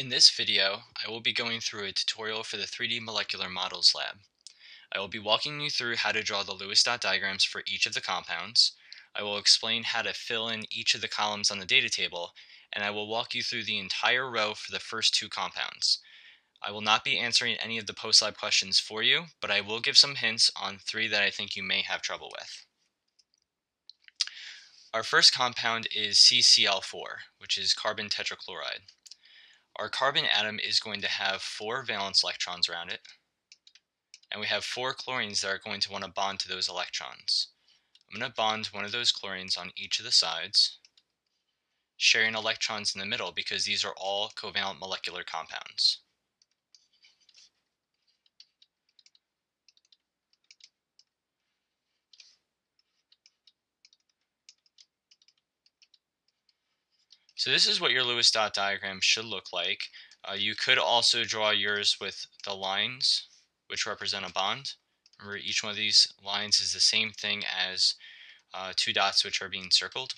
In this video, I will be going through a tutorial for the 3D Molecular Models lab. I will be walking you through how to draw the Lewis dot diagrams for each of the compounds. I will explain how to fill in each of the columns on the data table, and I will walk you through the entire row for the first two compounds. I will not be answering any of the post-lab questions for you, but I will give some hints on three that I think you may have trouble with. Our first compound is CCl4, which is carbon tetrachloride. Our carbon atom is going to have four valence electrons around it, and we have four chlorines that are going to want to bond to those electrons. I'm going to bond one of those chlorines on each of the sides, sharing electrons in the middle because these are all covalent molecular compounds. So this is what your Lewis dot diagram should look like. Uh, you could also draw yours with the lines, which represent a bond. Remember, each one of these lines is the same thing as uh, two dots which are being circled.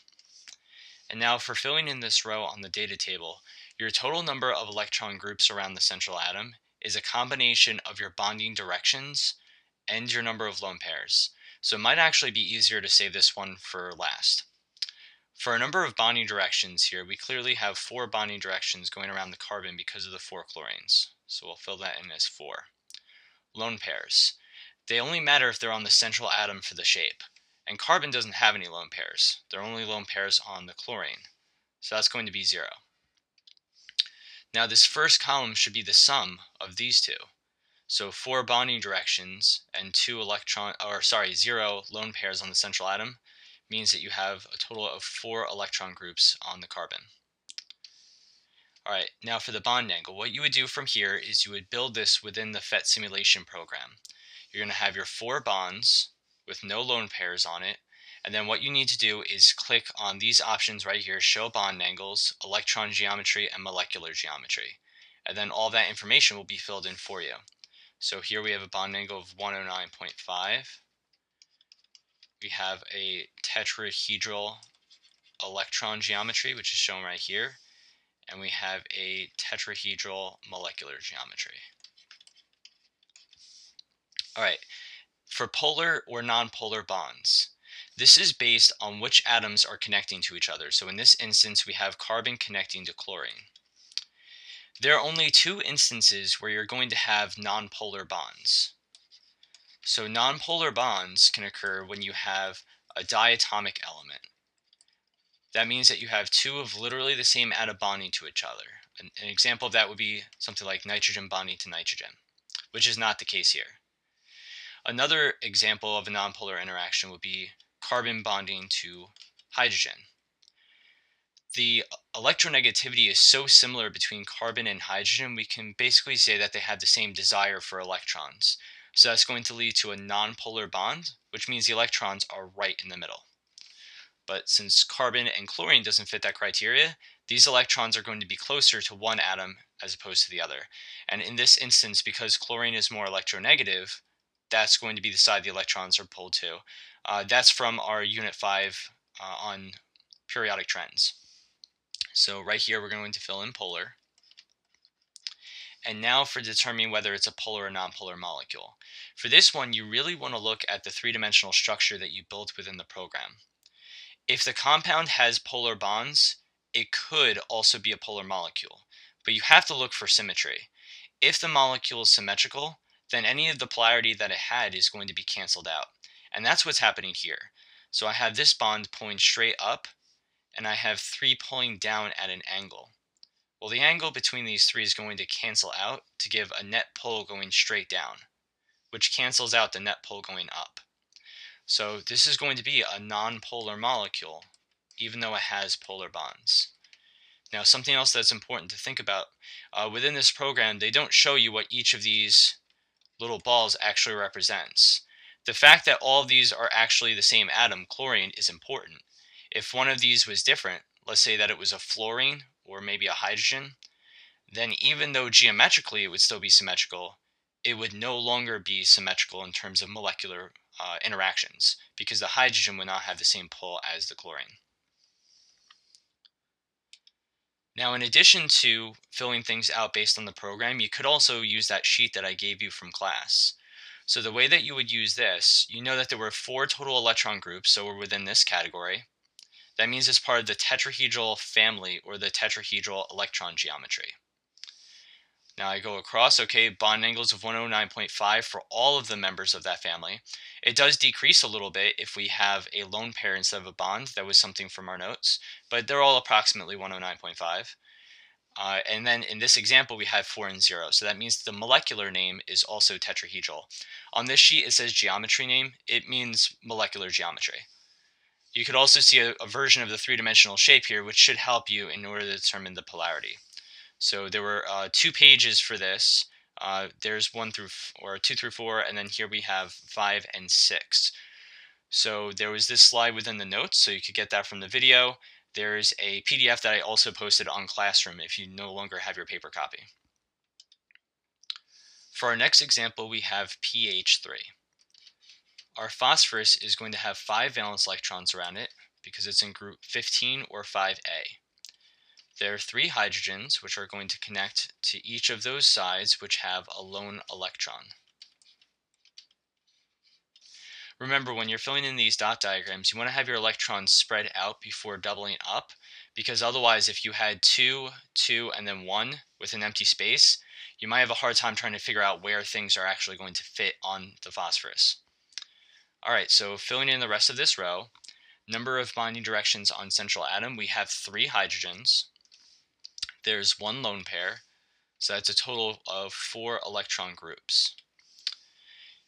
And now for filling in this row on the data table, your total number of electron groups around the central atom is a combination of your bonding directions and your number of lone pairs. So it might actually be easier to save this one for last. For a number of bonding directions here, we clearly have four bonding directions going around the carbon because of the four chlorines. So we'll fill that in as four. Lone pairs. They only matter if they're on the central atom for the shape. And carbon doesn't have any lone pairs. There are only lone pairs on the chlorine. So that's going to be zero. Now this first column should be the sum of these two. So four bonding directions and two electron, or sorry, zero lone pairs on the central atom means that you have a total of four electron groups on the carbon. All right, now for the bond angle, what you would do from here is you would build this within the PhET simulation program. You're going to have your four bonds with no lone pairs on it, and then what you need to do is click on these options right here, show bond angles, electron geometry, and molecular geometry. And then all that information will be filled in for you. So here we have a bond angle of 109.5, we have a tetrahedral electron geometry, which is shown right here, and we have a tetrahedral molecular geometry. All right, for polar or nonpolar bonds, this is based on which atoms are connecting to each other. So in this instance, we have carbon connecting to chlorine. There are only two instances where you're going to have nonpolar bonds. So nonpolar bonds can occur when you have a diatomic element. That means that you have two of literally the same atom bonding to each other. An, an example of that would be something like nitrogen bonding to nitrogen, which is not the case here. Another example of a nonpolar interaction would be carbon bonding to hydrogen. The electronegativity is so similar between carbon and hydrogen, we can basically say that they have the same desire for electrons. So that's going to lead to a nonpolar bond, which means the electrons are right in the middle. But since carbon and chlorine doesn't fit that criteria, these electrons are going to be closer to one atom as opposed to the other. And in this instance, because chlorine is more electronegative, that's going to be the side the electrons are pulled to. Uh, that's from our Unit 5 uh, on periodic trends. So right here, we're going to fill in polar. And now for determining whether it's a polar or nonpolar molecule. For this one, you really want to look at the three-dimensional structure that you built within the program. If the compound has polar bonds, it could also be a polar molecule, but you have to look for symmetry. If the molecule is symmetrical, then any of the polarity that it had is going to be canceled out. And that's what's happening here. So I have this bond pulling straight up, and I have three pulling down at an angle. Well, the angle between these three is going to cancel out to give a net pull going straight down, which cancels out the net pull going up. So this is going to be a nonpolar molecule, even though it has polar bonds. Now, something else that's important to think about, uh, within this program, they don't show you what each of these little balls actually represents. The fact that all of these are actually the same atom, chlorine, is important. If one of these was different, let's say that it was a fluorine or maybe a hydrogen, then even though geometrically it would still be symmetrical, it would no longer be symmetrical in terms of molecular uh, interactions because the hydrogen would not have the same pull as the chlorine. Now, in addition to filling things out based on the program, you could also use that sheet that I gave you from class. So the way that you would use this, you know that there were four total electron groups, so we're within this category. That means it's part of the tetrahedral family or the tetrahedral electron geometry. Now I go across, okay, bond angles of 109.5 for all of the members of that family. It does decrease a little bit if we have a lone pair instead of a bond. That was something from our notes, but they're all approximately 109.5. Uh, and then in this example, we have 4 and 0. So that means the molecular name is also tetrahedral. On this sheet, it says geometry name. It means molecular geometry. You could also see a, a version of the three-dimensional shape here, which should help you in order to determine the polarity. So there were uh, two pages for this. Uh, there's one through or two through four, and then here we have five and six. So there was this slide within the notes, so you could get that from the video. There's a PDF that I also posted on Classroom if you no longer have your paper copy. For our next example, we have PH3. Our phosphorus is going to have five valence electrons around it because it's in group 15 or 5A. There are three hydrogens which are going to connect to each of those sides which have a lone electron. Remember, when you're filling in these dot diagrams, you want to have your electrons spread out before doubling up, because otherwise if you had two, two, and then one with an empty space, you might have a hard time trying to figure out where things are actually going to fit on the phosphorus. Alright, so filling in the rest of this row, number of bonding directions on central atom, we have three hydrogens there's one lone pair, so that's a total of four electron groups.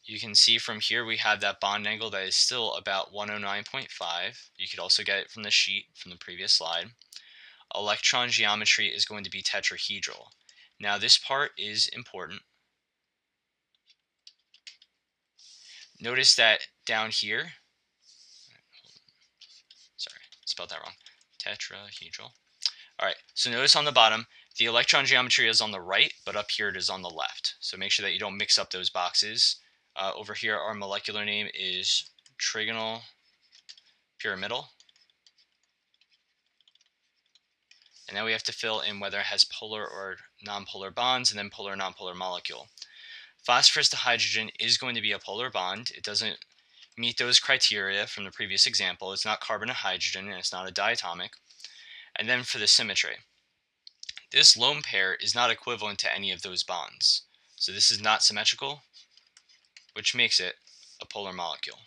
You can see from here we have that bond angle that is still about 109.5. You could also get it from the sheet from the previous slide. Electron geometry is going to be tetrahedral. Now this part is important. Notice that down here, sorry, spelled that wrong, tetrahedral. All right, so notice on the bottom, the electron geometry is on the right, but up here it is on the left. So make sure that you don't mix up those boxes. Uh, over here, our molecular name is trigonal pyramidal. And now we have to fill in whether it has polar or nonpolar bonds and then polar nonpolar molecule. Phosphorus to hydrogen is going to be a polar bond. It doesn't meet those criteria from the previous example. It's not carbon and hydrogen and it's not a diatomic. And then for the symmetry. This lone pair is not equivalent to any of those bonds. So this is not symmetrical, which makes it a polar molecule.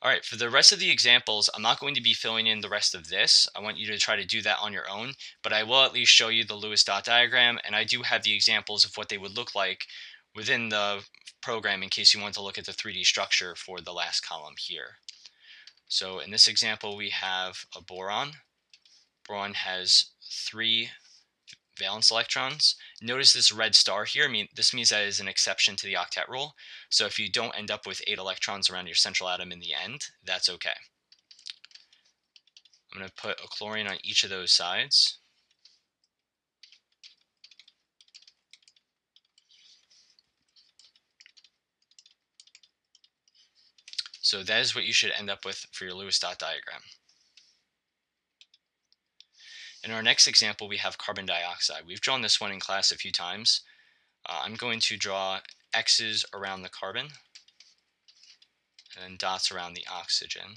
All right, for the rest of the examples, I'm not going to be filling in the rest of this. I want you to try to do that on your own, but I will at least show you the Lewis dot diagram, and I do have the examples of what they would look like within the program in case you want to look at the 3D structure for the last column here. So in this example, we have a boron. Boron has three valence electrons. Notice this red star here. I mean, this means that is an exception to the octet rule. So if you don't end up with eight electrons around your central atom in the end, that's okay. I'm going to put a chlorine on each of those sides. So that is what you should end up with for your Lewis dot diagram. In our next example, we have carbon dioxide. We've drawn this one in class a few times. Uh, I'm going to draw X's around the carbon and dots around the oxygen.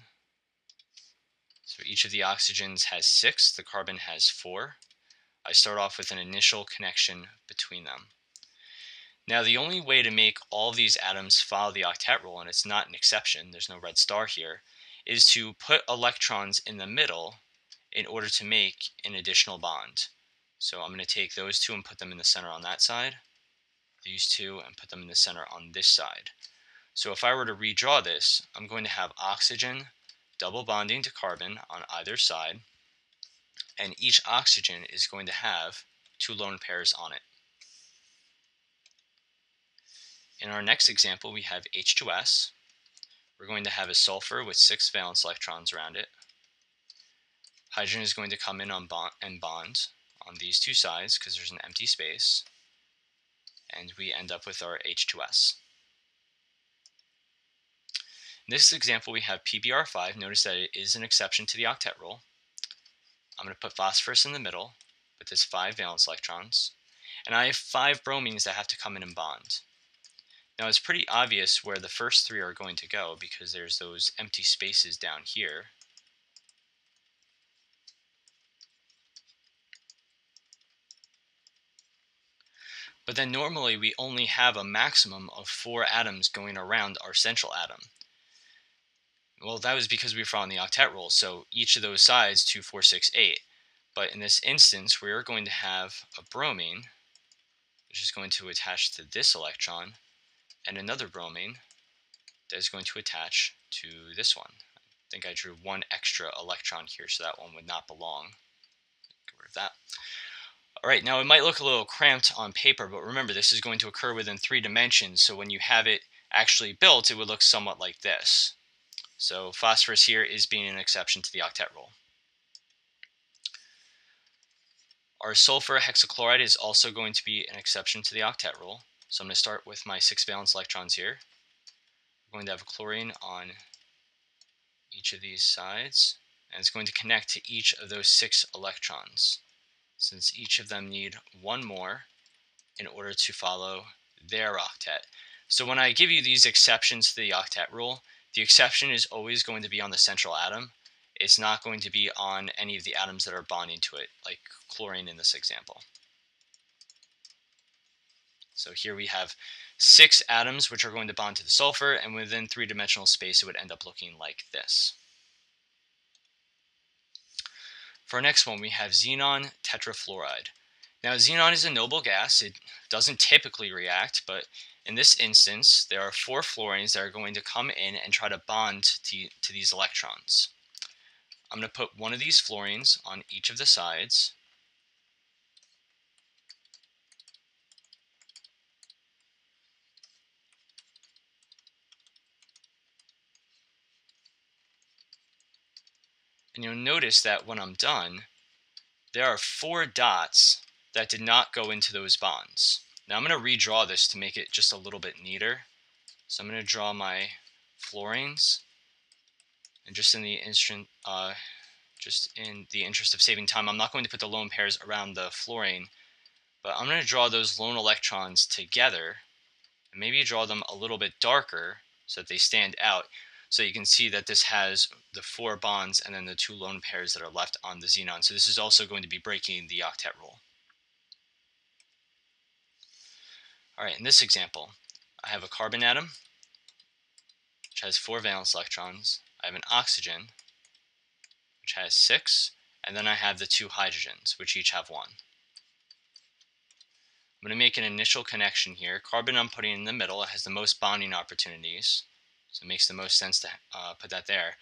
So each of the oxygens has six, the carbon has four. I start off with an initial connection between them. Now, the only way to make all these atoms follow the octet rule, and it's not an exception, there's no red star here, is to put electrons in the middle in order to make an additional bond. So I'm going to take those two and put them in the center on that side, these two, and put them in the center on this side. So if I were to redraw this, I'm going to have oxygen double bonding to carbon on either side, and each oxygen is going to have two lone pairs on it. In our next example, we have H2S. We're going to have a sulfur with six valence electrons around it. Hydrogen is going to come in on bond and bond on these two sides because there's an empty space. And we end up with our H2S. In this example, we have PBr5. Notice that it is an exception to the octet rule. I'm going to put phosphorus in the middle with its five valence electrons, and I have five bromines that have to come in and bond. Now it's pretty obvious where the first three are going to go because there's those empty spaces down here. But then normally we only have a maximum of four atoms going around our central atom. Well, that was because we were following the octet rule, so each of those sides, 2, 4, 6, 8. But in this instance, we are going to have a bromine, which is going to attach to this electron, and another bromine that is going to attach to this one. I think I drew one extra electron here, so that one would not belong. Get rid of that. All right, now it might look a little cramped on paper, but remember this is going to occur within three dimensions, so when you have it actually built, it would look somewhat like this. So phosphorus here is being an exception to the octet rule. Our sulfur hexachloride is also going to be an exception to the octet rule. So I'm going to start with my six valence electrons here. I'm going to have chlorine on each of these sides, and it's going to connect to each of those six electrons, since each of them need one more in order to follow their octet. So when I give you these exceptions to the octet rule, the exception is always going to be on the central atom. It's not going to be on any of the atoms that are bonding to it, like chlorine in this example. So here we have six atoms which are going to bond to the sulfur, and within three-dimensional space it would end up looking like this. For our next one, we have xenon tetrafluoride. Now, xenon is a noble gas. It doesn't typically react, but in this instance, there are four fluorines that are going to come in and try to bond to, to these electrons. I'm going to put one of these fluorines on each of the sides, And you'll notice that when I'm done, there are four dots that did not go into those bonds. Now I'm going to redraw this to make it just a little bit neater. So I'm going to draw my fluorines. And just in the instant, uh, just in the interest of saving time, I'm not going to put the lone pairs around the fluorine, but I'm going to draw those lone electrons together and maybe draw them a little bit darker so that they stand out. So you can see that this has the four bonds and then the two lone pairs that are left on the xenon. So this is also going to be breaking the octet rule. All right, in this example, I have a carbon atom, which has four valence electrons. I have an oxygen, which has six, and then I have the two hydrogens, which each have one. I'm going to make an initial connection here. Carbon I'm putting in the middle. It has the most bonding opportunities. So it makes the most sense to uh, put that there.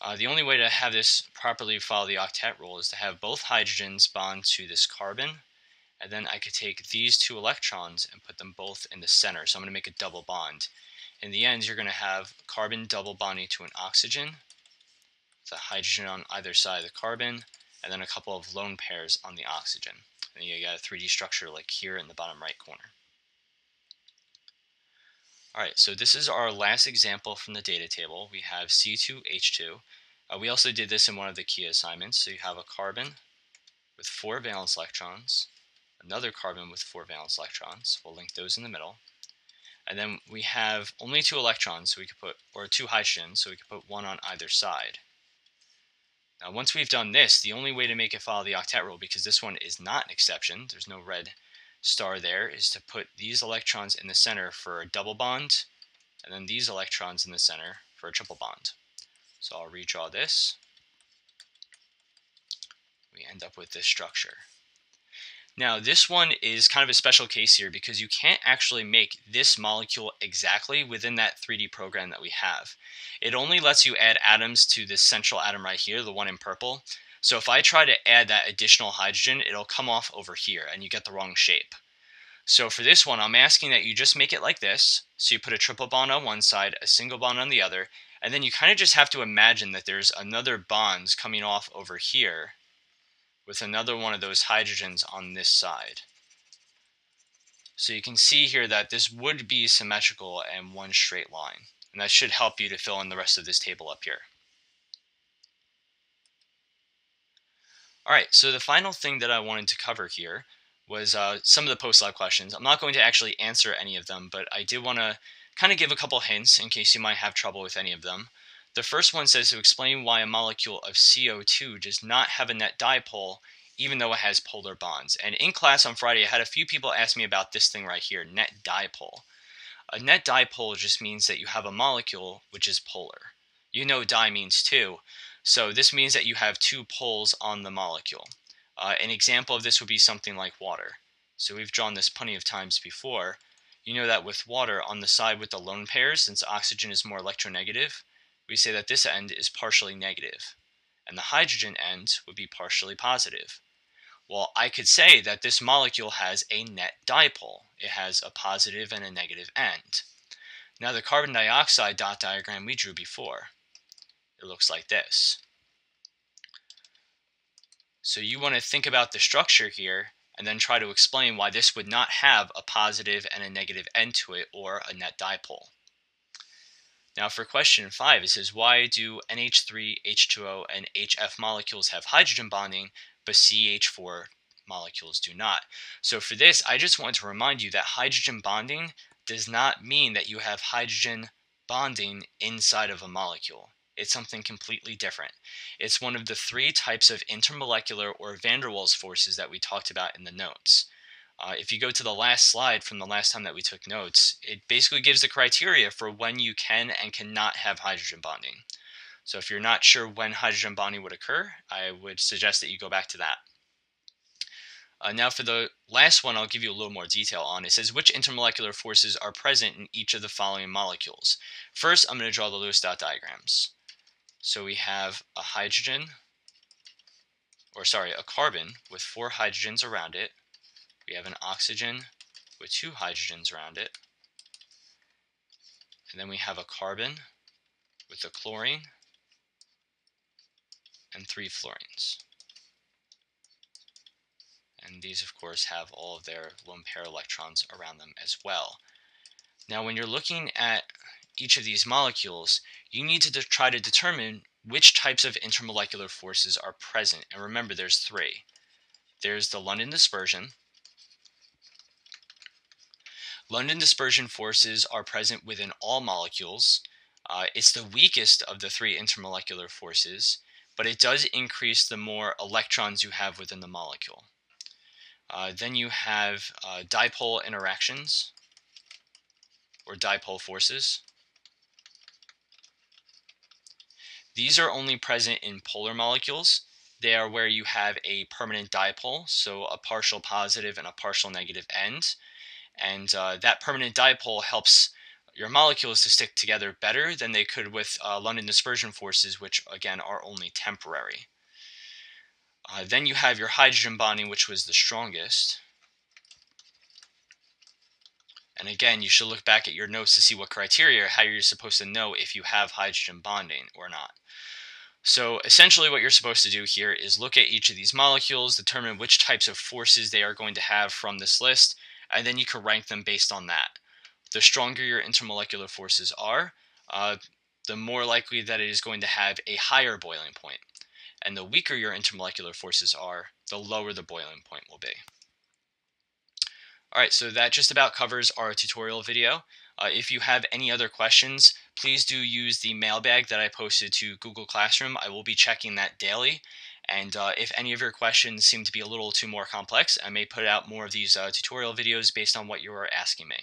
Uh, the only way to have this properly follow the octet rule is to have both hydrogens bond to this carbon, and then I could take these two electrons and put them both in the center. So I'm going to make a double bond. In the end, you're going to have carbon double bonding to an oxygen, the hydrogen on either side of the carbon, and then a couple of lone pairs on the oxygen. And you got a 3D structure like here in the bottom right corner. Alright, so this is our last example from the data table. We have C2H2. Uh, we also did this in one of the key assignments. So you have a carbon with four valence electrons, another carbon with four valence electrons. We'll link those in the middle. And then we have only two electrons, so we could put, or two hydrogens, so we could put one on either side. Now, once we've done this, the only way to make it follow the octet rule, because this one is not an exception, there's no red star there is to put these electrons in the center for a double bond, and then these electrons in the center for a triple bond. So I'll redraw this. We end up with this structure. Now this one is kind of a special case here because you can't actually make this molecule exactly within that 3D program that we have. It only lets you add atoms to this central atom right here, the one in purple, so if I try to add that additional hydrogen, it'll come off over here and you get the wrong shape. So for this one, I'm asking that you just make it like this. So you put a triple bond on one side, a single bond on the other, and then you kind of just have to imagine that there's another bonds coming off over here with another one of those hydrogens on this side. So you can see here that this would be symmetrical and one straight line. And that should help you to fill in the rest of this table up here. All right, so the final thing that I wanted to cover here was uh, some of the post-lab questions. I'm not going to actually answer any of them, but I did want to kind of give a couple hints in case you might have trouble with any of them. The first one says to explain why a molecule of CO2 does not have a net dipole even though it has polar bonds. And in class on Friday, I had a few people ask me about this thing right here, net dipole. A net dipole just means that you have a molecule which is polar. You know di means two, so this means that you have two poles on the molecule. Uh, an example of this would be something like water. So we've drawn this plenty of times before. You know that with water, on the side with the lone pairs, since oxygen is more electronegative, we say that this end is partially negative, and the hydrogen end would be partially positive. Well, I could say that this molecule has a net dipole. It has a positive and a negative end. Now the carbon dioxide dot diagram we drew before, it looks like this. So you want to think about the structure here and then try to explain why this would not have a positive and a negative end to it or a net dipole. Now for question 5, it says why do NH3, H2O, and HF molecules have hydrogen bonding but CH4 molecules do not? So for this, I just want to remind you that hydrogen bonding does not mean that you have hydrogen bonding inside of a molecule. It's something completely different. It's one of the three types of intermolecular or van der Waals forces that we talked about in the notes. Uh, if you go to the last slide from the last time that we took notes, it basically gives the criteria for when you can and cannot have hydrogen bonding. So if you're not sure when hydrogen bonding would occur, I would suggest that you go back to that. Uh, now for the last one, I'll give you a little more detail on. It says which intermolecular forces are present in each of the following molecules. First, I'm going to draw the Lewis dot diagrams. So we have a hydrogen, or sorry, a carbon with four hydrogens around it. We have an oxygen with two hydrogens around it. And then we have a carbon with a chlorine and three fluorines. And these, of course, have all of their lone pair electrons around them as well. Now, when you're looking at each of these molecules, you need to try to determine which types of intermolecular forces are present. And remember, there's three. There's the London dispersion. London dispersion forces are present within all molecules. Uh, it's the weakest of the three intermolecular forces, but it does increase the more electrons you have within the molecule. Uh, then you have uh, dipole interactions, or dipole forces. These are only present in polar molecules. They are where you have a permanent dipole, so a partial positive and a partial negative end. And uh, that permanent dipole helps your molecules to stick together better than they could with uh, London dispersion forces, which again are only temporary. Uh, then you have your hydrogen bonding, which was the strongest. And again, you should look back at your notes to see what criteria, how you're supposed to know if you have hydrogen bonding or not. So essentially what you're supposed to do here is look at each of these molecules, determine which types of forces they are going to have from this list, and then you can rank them based on that. The stronger your intermolecular forces are, uh, the more likely that it is going to have a higher boiling point. And the weaker your intermolecular forces are, the lower the boiling point will be. Alright, so that just about covers our tutorial video. Uh, if you have any other questions, please do use the mailbag that I posted to Google Classroom. I will be checking that daily. And uh, if any of your questions seem to be a little too more complex, I may put out more of these uh, tutorial videos based on what you are asking me.